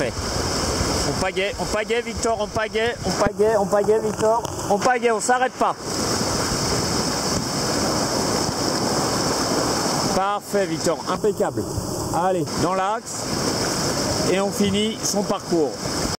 On pagaie, on pagaie Victor, on pagaie, on pagaie, on pagaie Victor, on pagaie, on s'arrête pas. Parfait Victor, impeccable. Allez, dans l'axe et on finit son parcours.